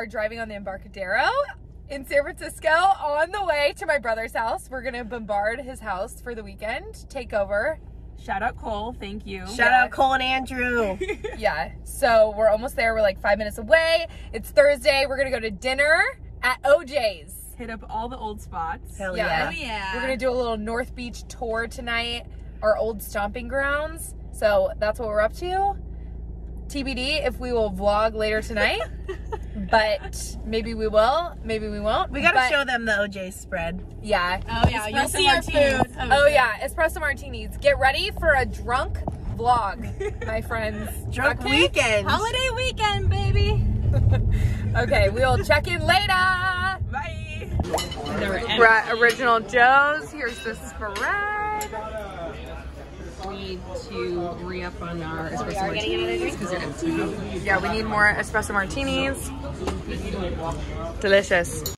are driving on the Embarcadero in San Francisco on the way to my brother's house. We're gonna bombard his house for the weekend, take over. Shout out Cole, thank you. Shout Yeah. out Cole and Andrew. Yeah. So we're almost there. We're like five minutes away. It's Thursday. We're gonna go to dinner at OJ's. Hit up all the old spots. Hell Yeah. yeah. Oh, yeah. We're gonna do a little North Beach tour tonight, our old stomping grounds. So that's what we're up to. TBD if we will vlog later tonight, but maybe we will, maybe we won't. We gotta But, show them the OJ spread. Yeah. Oh yeah, you'll Espresso see our martinis. food. Oh, oh yeah, espresso martinis. Get ready for a drunk vlog, my friends. Drunk Okay? weekend. Holiday weekend, baby. Okay, we'll check in later. Bye. We're at Original Joe's. Here's the spread. We need to re-up on our espresso martinis because they're empty. Yeah, we need more espresso martinis. Delicious.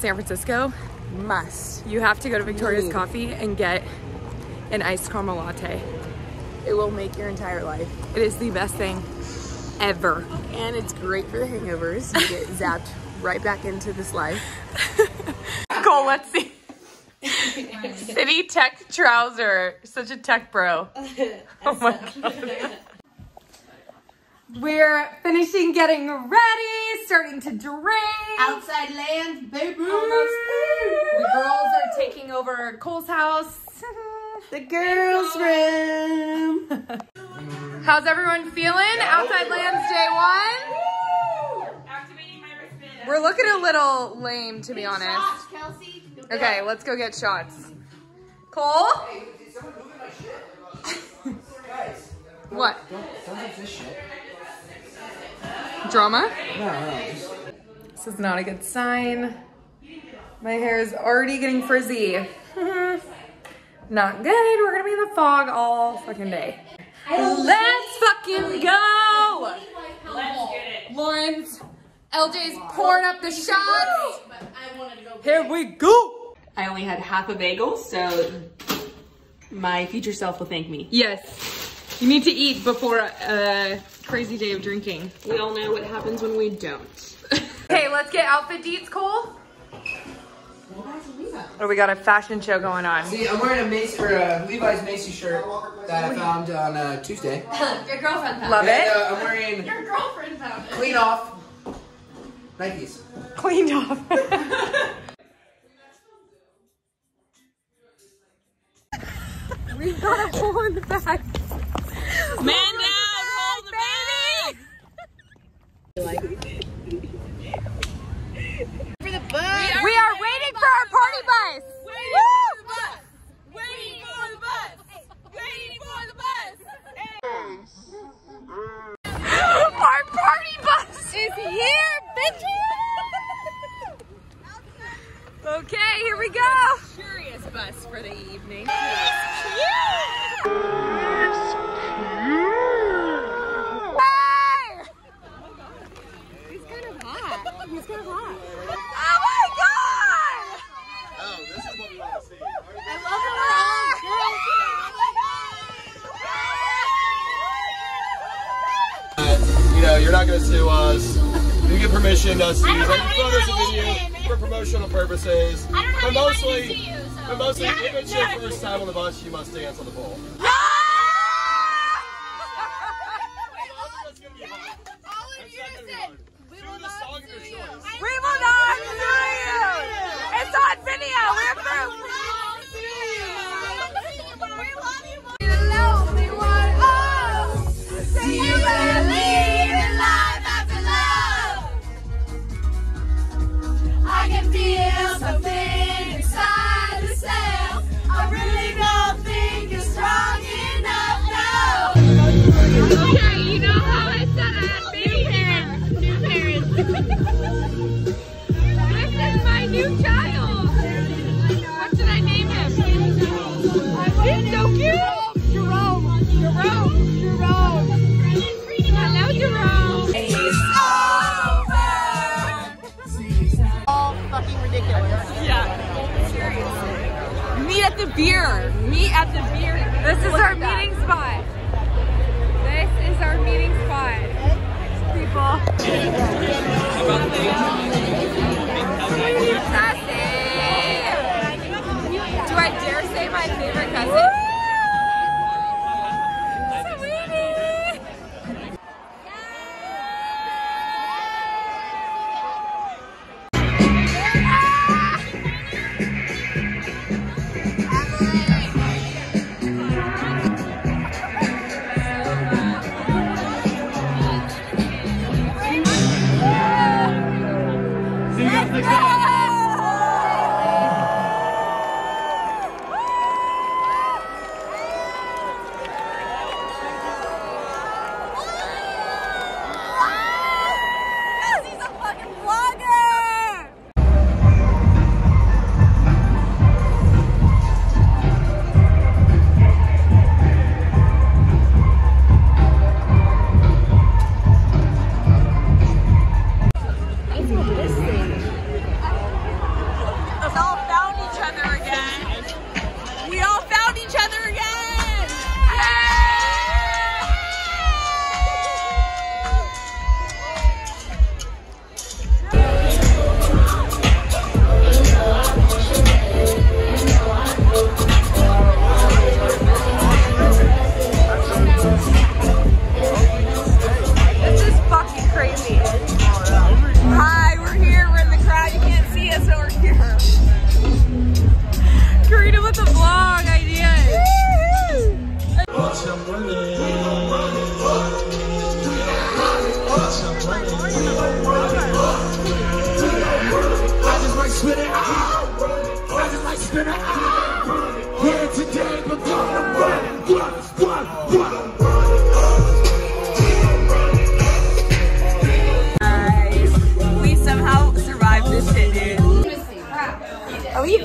San Francisco, must. You have to go to Victoria's Coffee and get an iced caramel latte. It will make your entire life. It is the best thing ever. And it's great for the hangovers. You get zapped right back into this life. Cole, let's see. City tech trouser. Such a tech bro. Oh my god. We're finishing getting ready, starting to drink. Outside land, baby. Almost there. The girls are taking over Cole's house. The girls' room. How's everyone feeling? Outside Lands Day One. We're looking a little lame, to be honest. Okay, let's go get shots. Cole? what? Drama? This is not a good sign. My hair is already getting frizzy. not good. We're gonna be in the fog all fucking day. Let's fucking go! Let's get it. Lawrence, LJ's pouring up the shots. Here we go. I only had half a bagel, so my future self will thank me. Yes, you need to eat before a crazy day of drinking. We all know what happens when we don't. Okay, let's get outfit deets, Cole. Oh, we got a fashion show going on. See, I'm wearing a Macy or a Levi's Macy shirt that I found on uh, Tuesday. Your girlfriend found Love And, it. uh, I'm wearing Your girlfriend found it. clean off Nikes. Cleaned off. We've got a hole in the back. Man down, hold the bag! For the bus. We are waiting for our party bus. To use any photos and video for promotional purposes. But mostly, but mostly, if it's your first time on the bus, you must dance on the pole. Beer. Meet at the beer. This is our meeting spot. This is our meeting spot. People.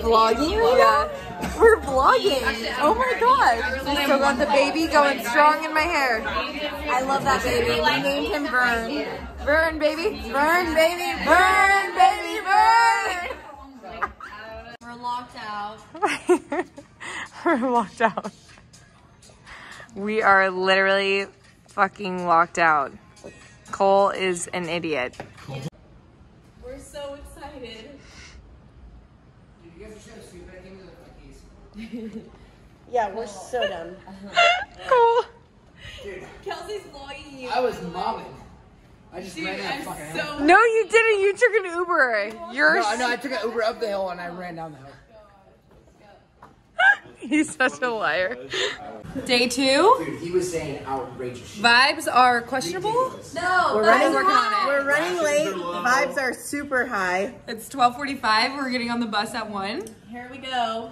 Vlogging right now? We're vlogging. Oh my god. I still got the baby going strong in my hair. I love that baby. We named him Vern. Vern, baby. Vern, baby. Vern, baby. Vern. We're locked out. We're locked out. We are literally fucking locked out. Cole is an idiot. We're so excited. Yeah, we're so dumb. Cole. Kelsey's vlogging you. I was momming. I just ran that fucking hill. So No, you didn't. You took an Uber. You're No, no, I took an Uber up the hill and I ran down the hill. he's such a liar. day two. Dude, he was saying outrageous shit. Vibes are questionable. No, We're running, working on it. We're running late. The vibes are super high. It's 12:45. We're getting on the bus at one. Here we go.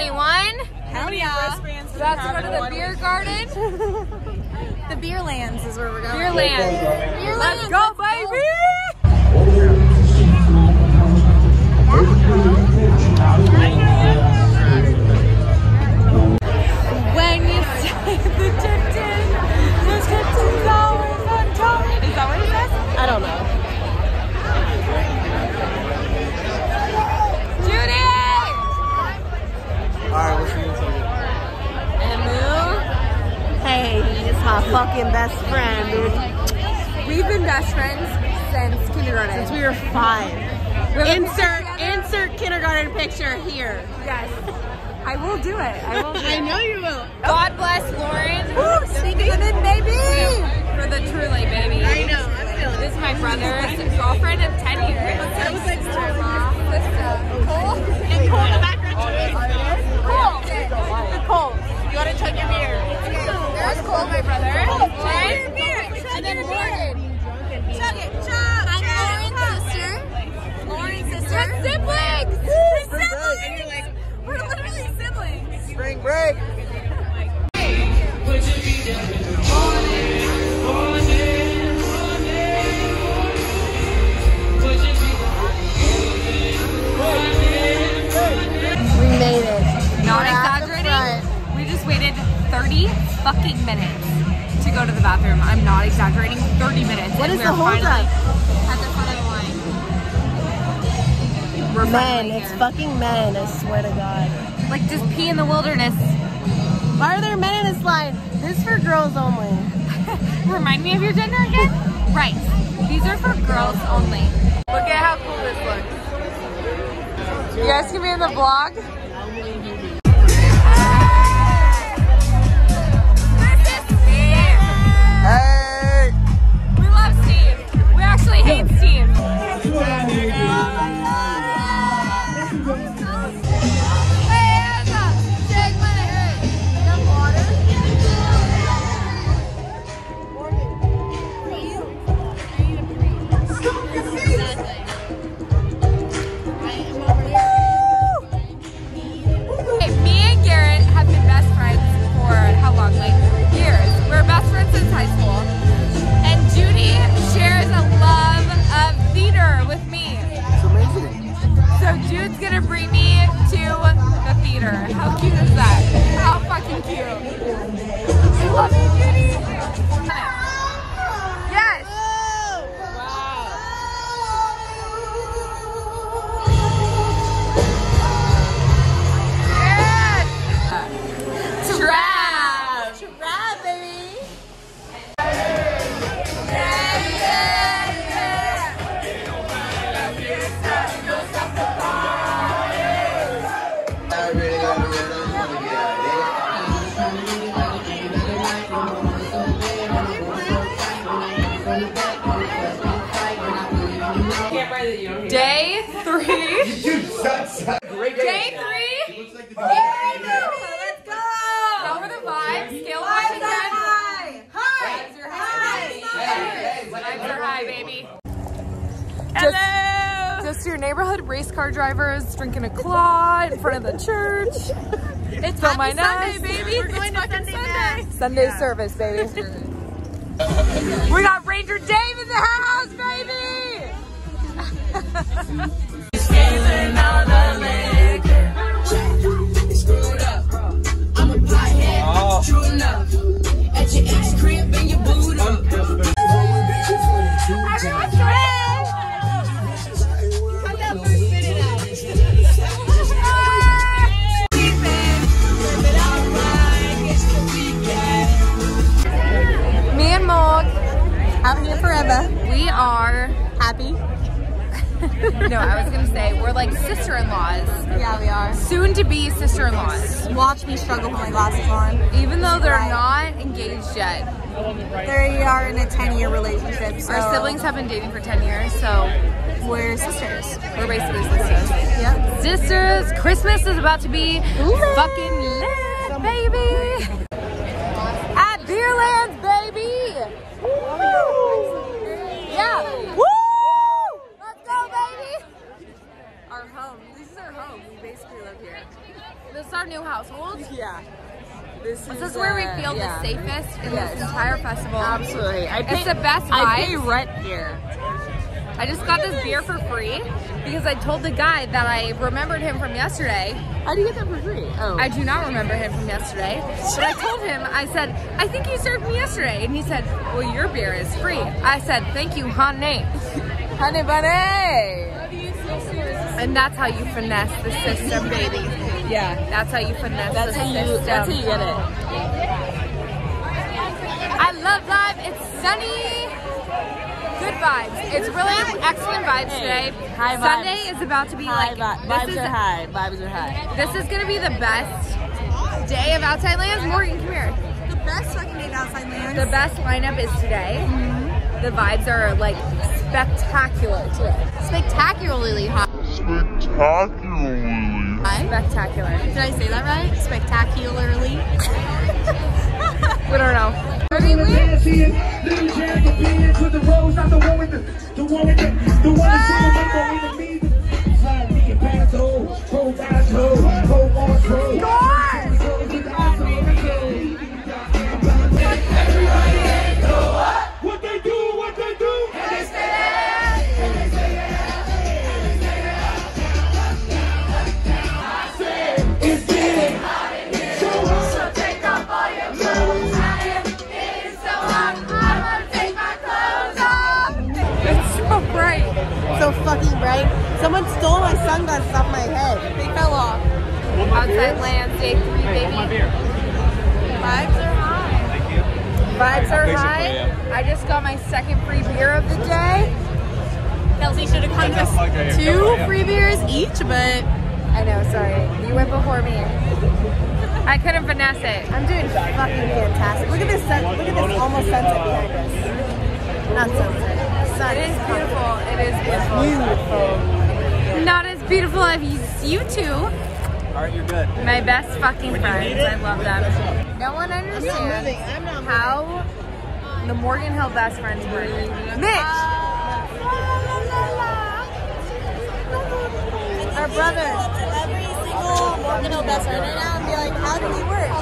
Hell yeah. About to go to the beer garden. the beer lands is where we're going. Beer lands. Beer Let's go, baby! When you the chicken, the chicken's always on top. Is that what it says? I don't know. My fucking best friend, dude. We've been best friends since kindergarten. Since we were five. We Insert, insert kindergarten picture here. Yes. I will do it. I will do I know you will. God bless Lauren. Sneaking it in, baby. For the truly, baby. I know, I'm This is my brother's girlfriend of 10 years. That was like Sister. Cole? Nicole in the background. Cole. Nicole, you gotta chug your beer. There's Cole, my brother. Chug your beer. And then Morgan. Chug it, chug. I'm Lauren's sister. Lauren's sister. We're siblings. We're siblings. We're literally siblings. Spring break! Men, it's here. fucking men, I swear to God. like just pee in the wilderness. Why are there men in this line? This is for girls only. Remind me of your gender again? right. These are for girls only. Look at how cool this looks. You guys can be in the vlog. Day three. Looks like the Let's go. How are the vibes? Scale of one to ten. High. Vibes are high. Vibes are high, baby. Hello. Just, just your neighborhood race car drivers drinking a claw in front of the church. It's so my Sunday, nose. baby. It's fucking Sunday. Sunday service, baby. we got Ranger Dave in the house, baby. Me and Morg, Out here forever. we are. Happy. No, I was gonna say we're like sister-in-laws, Yeah, we are. Soon to be sister-in-laws. Watch me struggle with my glasses on. Even though they're Right. not engaged yet, They are in a 10 year relationship. So our siblings have been dating for 10 years, so We're sisters. we're basically sisters. Yep. Sisters, Christmas is about to be fucking lit, baby. At Beerlands, baby. Yeah. Woo! Let's go, baby. Our home. This is our home. We basically live here. This is our new household. Yeah. This, This is where we feel the safest in Yes. this entire festival. Absolutely. I It's the best I pay rent here. I just got this beer for free because I told the guy that I remembered him from yesterday. How do you get that for free? Oh. I do not remember him from yesterday, but I told him, I said, I think you served me yesterday. And he said, well, your beer is free. I said, thank you, honey. honey bunny. And that's how you finesse the system, baby. Yeah. That's how you finesse That's the how you. system. That's how you get it. I love live. It's sunny. Good vibes. It's really excellent vibes today. high vibes. Sunday is about to be High like vi- this is are high. Vibes are high. this is gonna be the best day of outside lands. Morgan, come here. The best fucking day of outside Lands. The best lineup is today. Mm-hmm. The vibes are like spectacular today. Spectacularly hot. Spectacular. Did I say that right? Spectacularly. We don't know. I mean, we Little fucking bright. Someone stole my sunglasses off my head. They fell off. Outside lands, day three, baby. Vibes are high. Vibes are high. I just got my second free beer of the day. Kelsey should have come us two free beers each, but I know, sorry. You went before me. I couldn't finesse it. I'm doing fucking fantastic. Look at this sun. Look at this almost sunset behind us. Not sunset. Sun. It is beautiful. It is beautiful. Not as beautiful as you two. Alright, you're good. My best fucking friends. I love them. No one understands how the Morgan Hill best friends were. Mitch! Our brothers. Every single Morgan Hill best friend right now and be like, how do we work?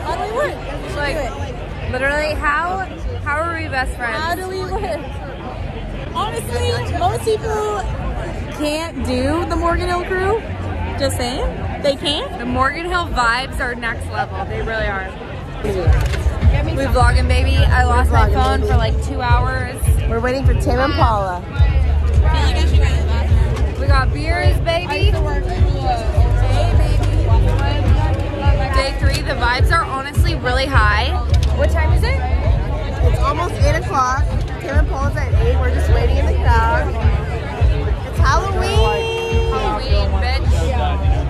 How do we work? Like, do literally, how how are we best friends? How do we work? Honestly, most people can't do the Morgan Hill crew. Just saying. They can't. The Morgan Hill vibes are next level. They really are. We vlogging, baby. I lost my phone baby. for like two hours. We're waiting for Tim and uh, Paula. We got beers, baby. Uh, Day three, the vibes are honestly really high. What time is it? Paul's at 8. We're just waiting in the crowd. It's Halloween! Halloween, bitch.